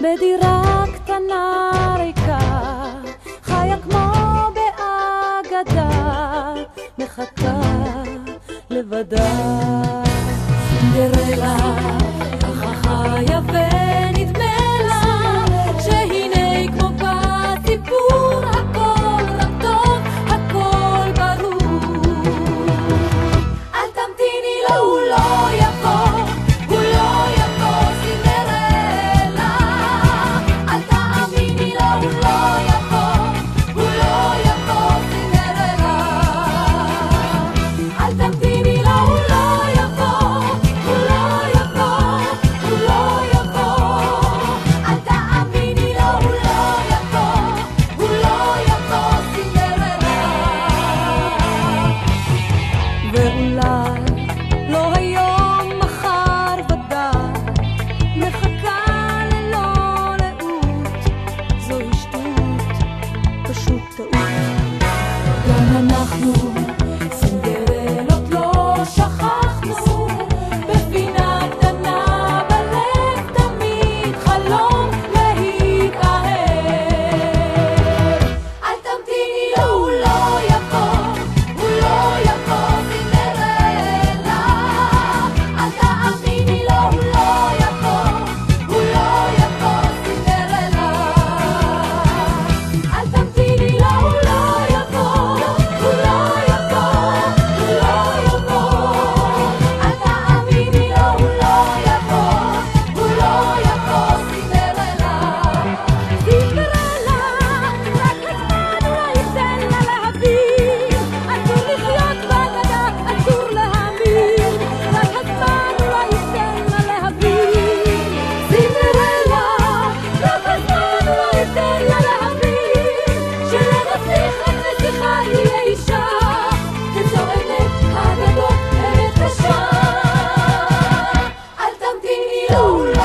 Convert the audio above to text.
בדירה קטנה ריקה, חיה כמו באגדה, מחכה לבדה. סינדרלה ככה חיה ונדמה Thank you. Woo!